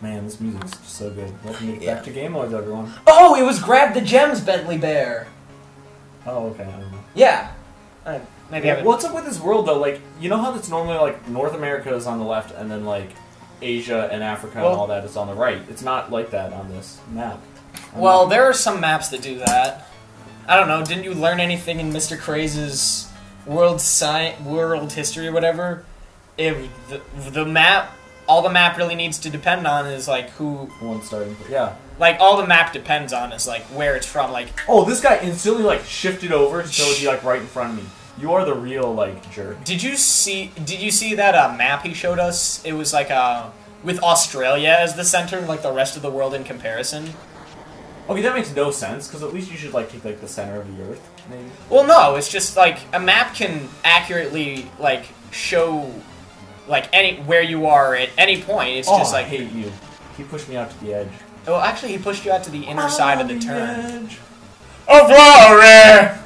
Man, this music's just so good. Welcome Yeah. back to Game Lords, everyone. Oh, it was grab the gems, Bentley Bear. Oh, okay. I don't know. Yeah. Uh, maybe Yeah, haven't. what's up with this world though? Like, you know how it's normally like North America is on the left, and then like Asia and Africa Well- and all that is on the right. It's not like that on this map. I'm Well, not- there are some maps that do that. I don't know. Didn't you learn anything in Mr. Craze's world sci- world history or whatever? If the, the map, all the map really needs to depend on is like who, one starting. Yeah. like all the map depends on is like where it's from. Like Oh, this guy instantly like shifted over so it'd be like right in front of me. You are the real like jerk. Did you see? Did you see that uh, map he showed us? It was like uh, with Australia as the center, and like the rest of the world in comparison. Okay, that makes no sense because at least you should like take like the center of the earth, maybe. Well, no, it's just like a map can accurately like show like any where you are at any point. It's oh, just I like hate you. He pushed me out to the edge. well, actually, he pushed you out to the inner side of the turn. Edge. Oh, glory!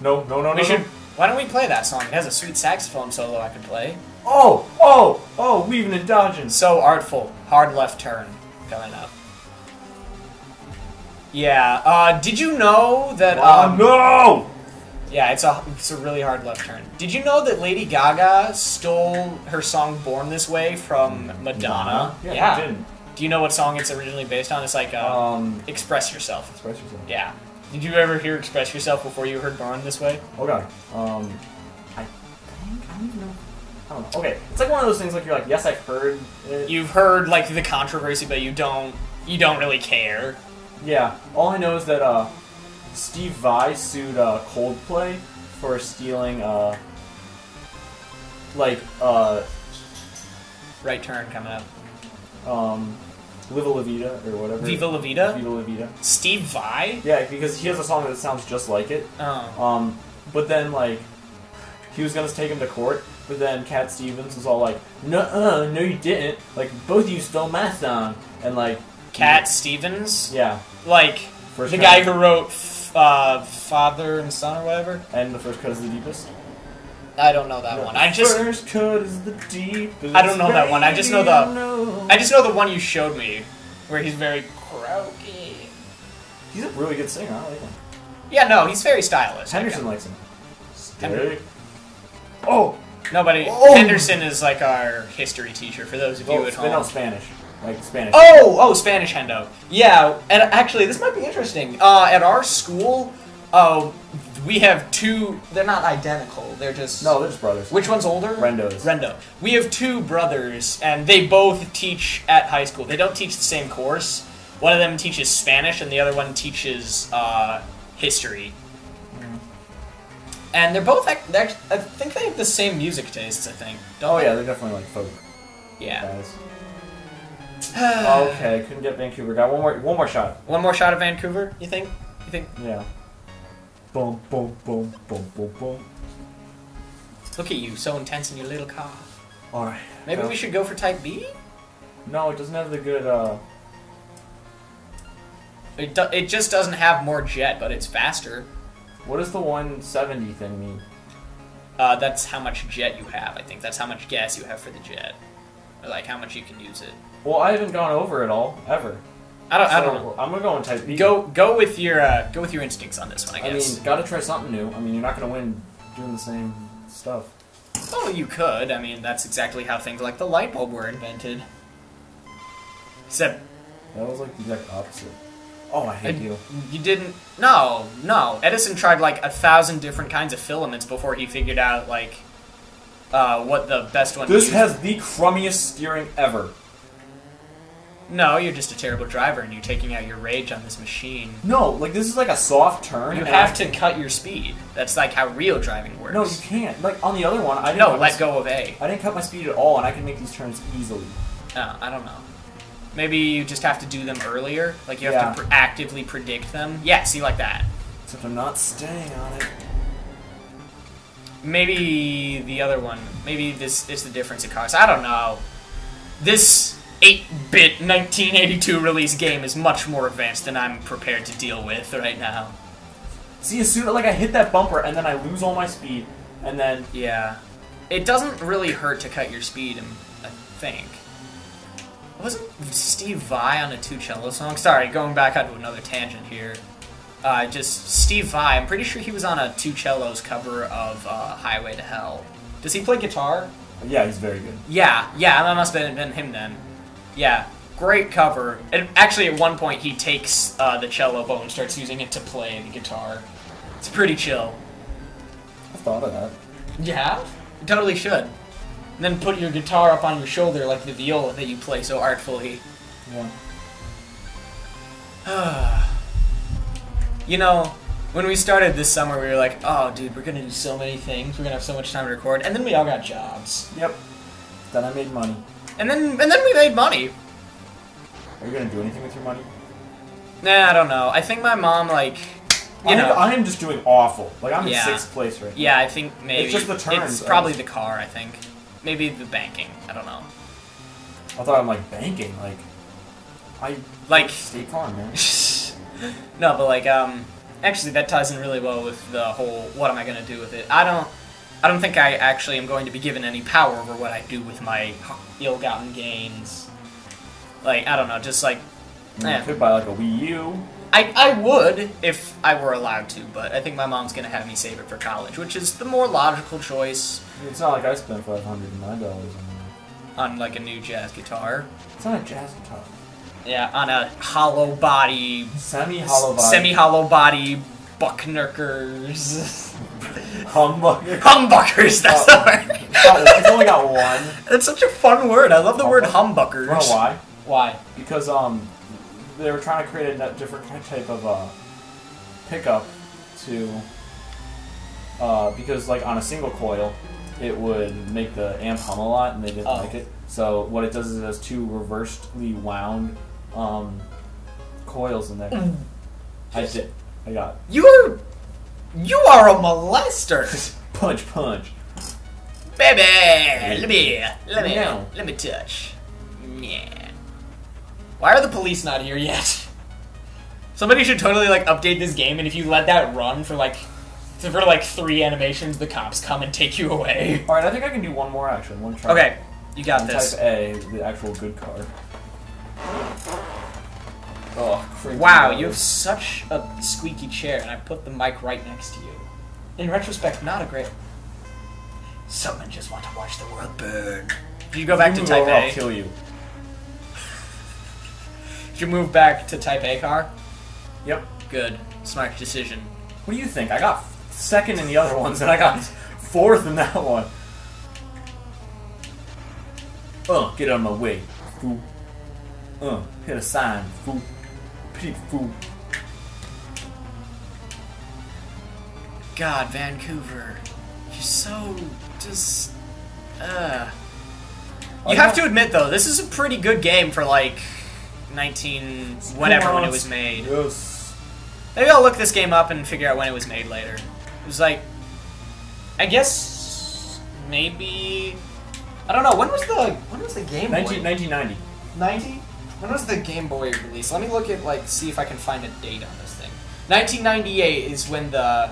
No, no, no, no. We no. should. Why don't we play that song? It has a sweet saxophone solo I can play. Oh, oh, oh, weaving and dodging. So artful. Hard left turn coming up. Yeah. Uh, did you know that? Oh um, no! Yeah, it's a it's a really hard left turn. Did you know that Lady Gaga stole her song "Born This Way" from Madonna? Yeah, I didn't. Do you know what song it's originally based on? It's like uh, Um, "Express Yourself." express yourself. Yeah. Did you ever hear "Express Yourself" before you heard "Born This Way"? Oh god. Um, I think I don't know. I don't know. Okay, it's like one of those things like you're like, yes, I've heard it. You've heard like the controversy, but you don't you don't really care. Yeah. All I know is that uh, Steve Vai sued uh, Coldplay for stealing uh, like uh, Right turn coming up. um, Liva La Vida or whatever. Viva La Vida. Viva La Vida. Steve Vai. Yeah, because he has a song that sounds just like it. Oh. Um, but then like he was gonna take him to court, but then Cat Stevens was all like, "No, uh, no, you didn't. Like both of you stole my song." And like, Cat Stevens. yeah, Like first the guy who wrote uh, Father and Son or whatever. and the first cut is the deepest. I don't know that one. I just first cut is the deepest. I don't know that one. I just know the- know. I just know the one you showed me, where he's very croaky. He's a really good singer. I like him. Yeah, no, he's very stylish. Henderson likes him. Henderson. Oh, Nobody. Oh! Henderson is like our history teacher for those of you oh at home. Spanish, like Spanish. Oh, oh, Spanish Hendo. Yeah, and actually, this might be interesting. Uh, at our school, uh, we have two. They're not identical. They're just. No, they're just brothers. Which one's older? Rendo. Rendo. We have two brothers, and they both teach at high school. They don't teach the same course. One of them teaches Spanish, and the other one teaches uh, history. And they're both. ac- they're, I think they have the same music tastes. I think. Oh yeah, they're definitely like folk Yeah. guys. Okay, couldn't get Vancouver. Got one more, one more shot. One more shot of Vancouver. You think? You think? Yeah. Boom, boom, boom, boom, boom, boom. Look at you, so intense in your little car. All right. Maybe we should go for Type B. No, it doesn't have the good. uh... It, do, it just doesn't have more jet, but it's faster. What does the 170 thing mean? Uh, that's how much jet you have. I think that's how much gas you have for the jet, or like how much you can use it. Well, I haven't gone over it all ever. I don't. I don't know. I'm gonna go in Type B. Go go with your uh, go with your instincts on this one. I I guess. mean, gotta try something new. I mean, you're not gonna win doing the same stuff. oh, you could. I mean, that's exactly how things like the light bulb were invented. Except That was like the exact opposite. Oh, I hate I- you. you didn't. No, no. Edison tried like a thousand different kinds of filaments before he figured out like uh, what the best one. This has the crummiest steering ever. No, you're just a terrible driver, and you're taking out your rage on this machine. No, like this is like a soft turn. You have to cut your speed. That's like how real driving works. No, you can't. Like on the other one, I didn't. No, let go of A. I didn't cut my speed at all, and I can make these turns easily. Oh, I don't know. Maybe you just have to do them earlier. Like you have Yeah. to pr- actively predict them. Yeah, see, like that. Except I'm not staying on it. Maybe the other one. Maybe this is the difference in cars. I don't know. This 8-bit 1982 release game is much more advanced than I'm prepared to deal with right now. See, as soon like I hit that bumper, and then I lose all my speed, and then Yeah. It doesn't really hurt to cut your speed, I think. wasn't Steve Vai on a two cello song? Sorry, going back onto another tangent here. Uh, just Steve Vai. I'm pretty sure he was on a two cellos cover of uh, Highway to Hell. Does he play guitar? Yeah, he's very good. Yeah, yeah, that must have been him then. Yeah, great cover. And actually, at one point, he takes uh, the cello bow and starts using it to play the guitar. It's pretty chill. I thought of that. Yeah, you totally should. And then put your guitar up on your shoulder like the viola that you play so artfully. Yeah. You know, when we started this summer, we were like, "Oh, dude, we're gonna do so many things. We're gonna have so much time to record." And then we all got jobs. Yep. Then I made money. And then, and then we made money. Are you gonna do anything with your money? Nah, I don't know. I think my mom, like, you I know, am, I am just doing awful. Like I'm Yeah. in sixth place right now. yeah, I think maybe it's just the turns, It's probably the car. I think maybe the banking. I don't know. I thought I'm like banking. Like I Like, State Farm, man. no, but like, um, actually, that ties in really well with the whole "what am I gonna do with it?" I don't, I don't think I actually am going to be given any power over what I do with my ill-gotten gains. Like, I don't know, just like, You Yeah. could buy like a Wii U. I, I would if I were allowed to, but I think my mom's gonna have me save it for college, which is the more logical choice It's not like I spent five hundred and nine dollars on on like a new jazz guitar. It's not a jazz guitar. Yeah, on a hollow body, Semi hollow body. semi hollow body bucknerkers. humbucker. Humbuckers, that's Oh. the word. it's only got one. That's such a fun word. I love the word humbuckers. You know why? Why? Because um, they were trying to create a different type of uh, pickup to uh, because like on a single coil, it would make the amp hum a lot, and they didn't Oh. like it. So what it does is it has two reversely wound um, coils in there. I did. I got You're you are a molester, punch, punch. baby. Let me let me No. let me touch. Yeah. Why are the police not here yet? Somebody should totally like update this game, and if you let that run for like for like three animations, the cops come and take you away. All right, I think I can do one more action. One try. Okay, you got this. Type A, the actual good card. Oh, Wow, you have such a squeaky chair, and I put the mic right next to you. In retrospect, not a great. Someone just want to watch the world burn. Did you go back to move Type A? I'll kill you. Did you move back to Type A car? Yep. Good, smart decision. What do you think? I got second in the other ones, and I got fourth in that one. Uh, get out of my way, fool. Uh, hit a sign, fool. Fool. God, Vancouver, you're so just. Uh. You have to admit though, this is a pretty good game for like 19 whatever when it was made. Yes. Maybe I'll look this game up and figure out when it was made later. It was like, I guess maybe I don't know. When was the when was the Game 19, 1990. 90? When was the Game Boy released? Let me look at like see if I can find a date on this thing. 1998 is when the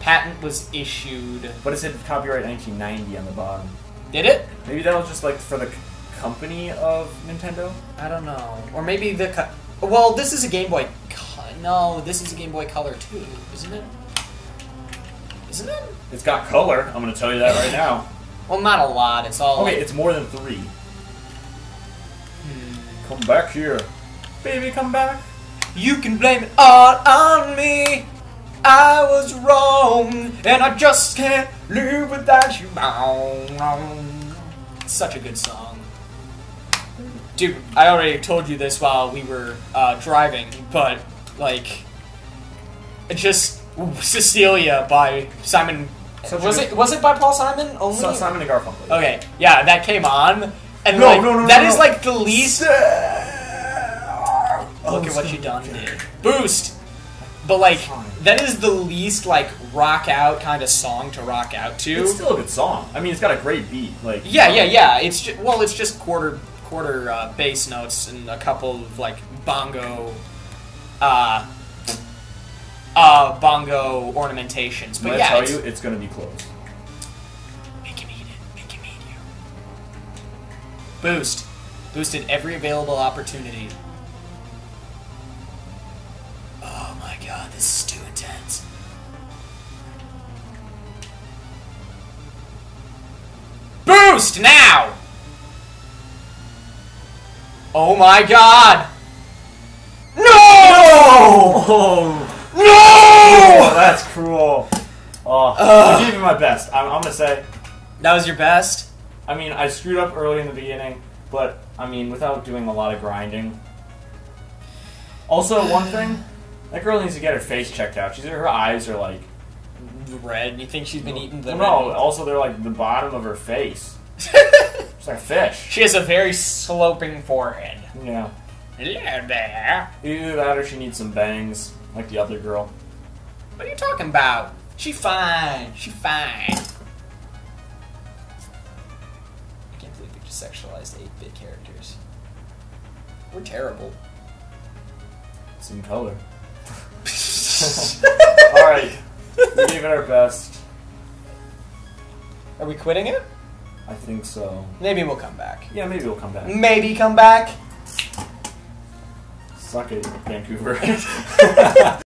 patent was issued. But it said copyright 1990 on the bottom. Did it? Maybe that was just like for the company of Nintendo. I don't know. Or maybe the well, this is a Game Boy. No, this is a Game Boy Color too, isn't it? Isn't it? It's got color. I'm gonna tell you that right now. Well, not a lot. It's all Okay, it's more than three. Come back here, baby. Come back. You can blame it all on me. I was wrong, and I just can't live without you. Such a good song. Dude, I already told you this while we were uh, driving, but, like, it just Cecilia by Simon. Such a was it was it by Paul Simon only? So, Simon and Garfunkel. Okay, yeah, that came on, and No, like, no, no, that no, is no. like the least Oh, Look at what it's you done gonna- did. Boost! But like, Fine. that is the least like rock out kind of song to rock out to. It's still a good song. I mean, it's got a great beat. Like yeah, yeah, yeah. It's just well, it's just quarter quarter uh, bass notes and a couple of like bongo, uh, uh, bongo ornamentations. But gonna yeah, tell it's, you, it's gonna be close. Boost. Boosted every available opportunity. Oh my god, this is too intense. Boost now! Oh my god! No! Oh, No! that's cruel. Oh, Ugh. I gave you my best. I'm, I'm gonna say. That was your best? I mean, I screwed up early in the beginning, but I mean, without doing a lot of grinding. Also, one thing, that girl needs to get her face checked out. She's her eyes are like Red. You think she's been eating the no. red Also, they're like the bottom of her face. It's like a fish. she has a very sloping forehead. Yeah. Hello there. Either that or she needs some bangs, like the other girl. What are you talking about? She fine. She fine. Just sexualized 8-bit characters. We're terrible. It's in color. All right, we gave it our best. Are we quitting it? I think so. Maybe we'll come back. Yeah, maybe we'll come back. Maybe come back. Suck it, Vancouver.